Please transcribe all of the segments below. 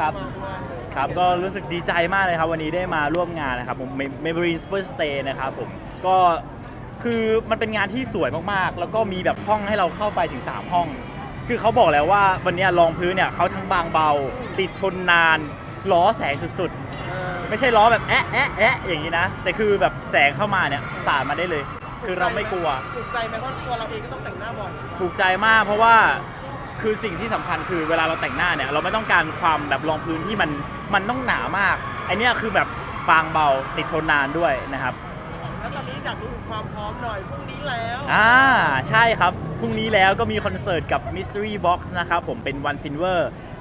ครับมากๆเลยครับก็รู้สึกดีใจมากเลยครับ วันนี้ได้มาร่วมงานนะครับผม Memory Super Stay นะครับผมก็คือมันเป็นงานที่สวยมากๆ แล้วก็มีแบบห้องให้เราเข้าไปถึง 3 ห้อง คือเขาบอกแล้วว่าวันนี้รองพื้นเนี่ยเขาทั้งบางเบา ติดทนนานล้อแสงสุดเออๆ ไม่ใช่ล้อแบบแอะแอะแอะอย่างนี้นะ แต่คือแบบแสงเข้ามาเนี่ยสาดมาได้เลย คือเราไม่กลัว ถูกใจไหมเพราะตัวเราเองก็ต้องแต่งหน้าบ่อยถูกใจมากเพราะว่า คือสิ่งที่สำคัญคือเวลาเราแต่งหน้าเนี่ยเราไม่ต้องการความแบบรองพื้นที่มันมันต้องหนามากไอเนี้ยคือแบบบางเบาติดทนนานด้วยนะครับแล้วตอนนี้อยากรู้ถึงความพร้อมหน่อยพรุ่งนี้แล้วอ่าใช่ครับพรุ่งนี้แล้วก็มีคอนเสิร์ตกับ Mystery Box นะครับผมเป็น One f i n v e r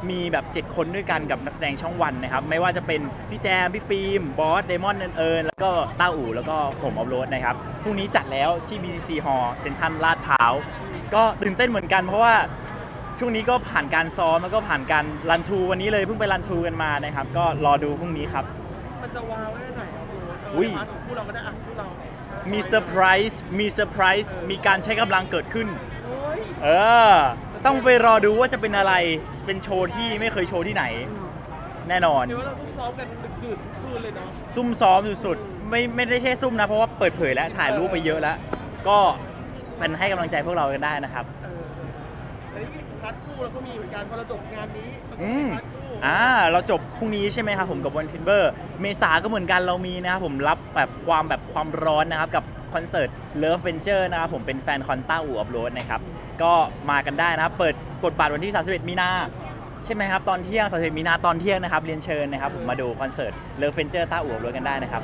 มีแบบ 7 คนด้วยกันกับนักแสดงช่องวันนะครับ ไม่ว่าจะเป็นพี่แจม พี่ฟิล์ม บอส เดมอนเอิญเอิญแล้วก็ต้าอู่แล้วก็ผมออฟโรดนะครับพรุ่งนี้จัดแล้วที่ BCC Hall เซ็นทรัลลาดพร้าวก็ตื่นเต้นเหมือนกันเพราะว่า ช่วงนี้ก็ผ่านการซ้อมแล้วก็ผ่านการ run through วันนี้เลยเพิ่งไป run through กันมานะครับ ก็รอดูพรุ่งนี้ครับ มันจะว้าวแค่ไหนอะคุณอุ้ยเใน part ของคู่เราก็ได้อะคู่เรา มีเซอร์ไพรส์มีเซอร์ไพรส์มีการใช้กำลังเกิดขึ้นโอ้ยเออ ต้องไปรอดูว่าจะเป็นอะไรเป็นโชว์ที่ไม่เคยโชว์ที่ไหน แน่นอนเดี๋ยวว่าเราซุ่มซ้อมกันดึกดื่นทุกคืนเลยเนาะซุ่มซ้อมสุดๆไม่ไม่ได้แค่ซุ่มนะเพราะว่าเปิดเผยแล้วถ่ายรูปไปเยอะแล้ว ก็เป็นให้กำลังใจพวกเรากันได้นะครับเอออันนี้ part คู่เราก็มีเหมือนกันพอเราจบงานนี้เราก็มี part คู่อ่าเราจบพรุ่งนี้ใช่ไหมครับผมกับ One Finver เมษาก็เหมือนกันเรามีนะครับผมรับแบบความแบบความร้อนนะครับกับคอนเสิร์ต Love Venture นะครับผมเป็น fan con ต้าอู๋ออฟโรดนะครับก็มากันได้นะครับเปิดกดบัตรวันที่ 31 มีนาใช่ไหมครับตอนเที่ยง31มีนาตอนเที่ยงนะครับเรียนเชิญนะครับผมมาดูคอนเสิร์ต Love Venture ต้าอู๋ออฟโรดกันได้นะครับ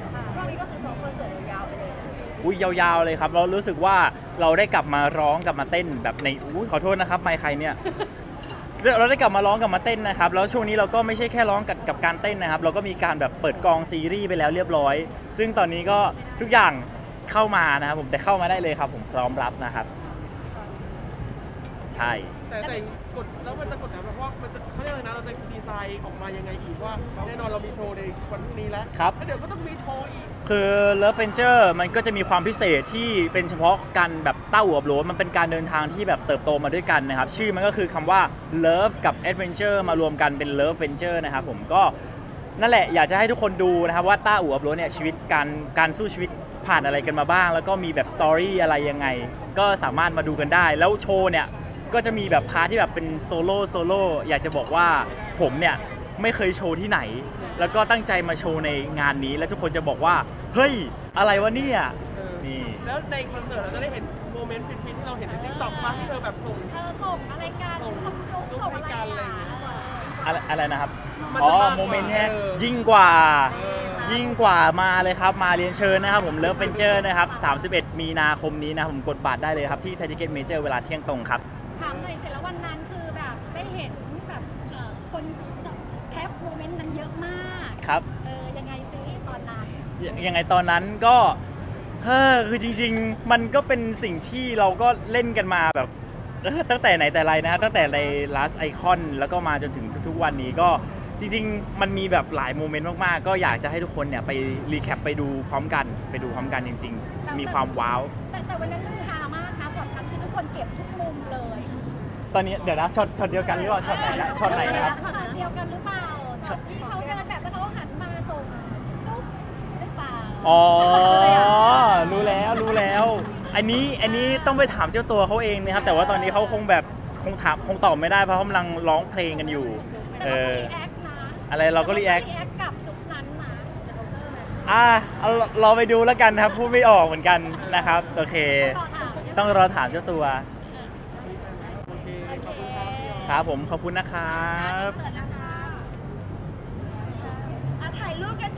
อุ้ยยาวๆเลยครับ เรารู้สึกว่าเราได้กลับมาร้องกลับมาเต้นแบบในอุ้ยขอโทษนะครับไมค์ใครเนี่ยเราได้กลับมาร้องกลับมาเต้นนะครับ แล้วช่วงนี้เราก็ไม่ใช่แค่ร้องกับกับการเต้นนะครับ เราก็มีการแบบเปิดกองซีรีส์ไปแล้วเรียบร้อย ซึ่งตอนนี้ก็ทุกอย่างเข้ามานะครับผมแต่เข้ามาได้เลยครับ ผมพร้อมรับนะครับ ใช่ แต่แต่กดแล้วมันจะกดดันเพราะว่ามันจะเขาเรียกอะไรนะเราจะดีไซน์ออกมายังไงอีกว่าแน่นอนเรามีโชว์ในวันพรุ่งนี้แล้วครับ แล้วเดี๋ยวก็ต้องมีโชว์อีก คือ Love Venture มันก็จะมีความพิเศษที่เป็นเฉพาะกันแบบต้าอู๋ออฟโรดมันเป็นการเดินทางที่แบบเติบโตมาด้วยกันนะครับ ชื่อมันก็คือคำว่า Love กับ Adventure มารวมกันเป็น Love Venture นะครับผมก็นั่นแหละอยากจะให้ทุกคนดูนะครับว่าต้าอู๋ออฟโรดเนี่ยชีวิตการการสู้ชีวิตผ่านอะไรกันมาบ้าง แล้วก็มีแบบ story อะไรยังไง ก็สามารถมาดูกันได้ แล้วโชว์เนี่ย ก็จะมีแบบ part ที่แบบเป็น solo solo อยากจะบอกว่าผมเนี่ยไม่เคยโชว์ที่ไหน แล้วก็ตั้งใจมาโชว์ในงานนี้ แล้วทุกคนจะบอกว่า เฮ้ย อะไรวะเนี่ยเออนี่แล้วในคอนเสิร์ตเราจะได้เห็น moment ฟินๆที่เราเห็นใน TikTok มาที่เธอแบบส่งเออส่งอะไรกันส่งส่งจุ๊บจุ๊บส่งอะไรให้กันอะไรอะอะไรอะไรนะครับมันอ๋อจะมากกว่า moment แค่เออยิ่งกว่าเออยิ่งกว่ามาเลยครับ มาเรียนเชิญนะครับ ผม Love Venture นะครับ 31 มีนาคมนี้นะครับผมกดบัตรได้เลยครับ ที่ Thai Ticket Major เวลาเที่ยงตรงครับ ครับ เออยังไงซิตอนนั้นยยังไงตอนนั้นก็เฮ้อคือจริง ๆ มันก็เป็นสิ่งที่เราก็เล่นกันมาแบบเออตั้งแต่ไหนแต่ไรนะฮะตั้งแต่ใน last icon แล้วก็มาจนถึงทุกๆวันนี้ก็จริง ๆ มันมีแบบหลาย moment มากๆ ก็อยากจะให้ทุกคนเนี่ยไป recap ไปดูพร้อมกัน ไปดูพร้อมกันจริง ๆ มีความว้าว แต่แต่วันนั้นคือฮามากนะช็อตนั้นคือทุกคนเก็บทุกมุมเลย ตอนนี้เดี๋ยวนะช็อตช็อตเดียวกันหรือเปล่าช็อตไหนนะช็อตไหนนะครับช็อตเดียวกันหรือเปล่าช็อตที่เขาเดินแบบแล้วเขาหันมาส่งจุ๊บหรื อเปล่าอ๋อ รู้แล้วรู้แล้ว อันนี้อันนี้ต้องไปถามเจ้าตัวเขาเองนะครับ แต่ว่าตอนนี้เขาคงแบบคงถามคงตอบไม่ได้เพราะเขากำลังร้องเพลงกันอยู่แต่เอเราก็ react นะอะไรเราก็ react react กับจุ๊บนั้นนะอะเอารอไปดูแล้วกันนะครับ พูดไม่ออกเหมือนกันนะครับ โอเคต่อถามใช่ไหมต้องรอถามเจ้าตัวโอเคโอขอบเคคุณครับครับผมขอบคุณนะครับเปิดนะคะอะถ่ายรูปกัน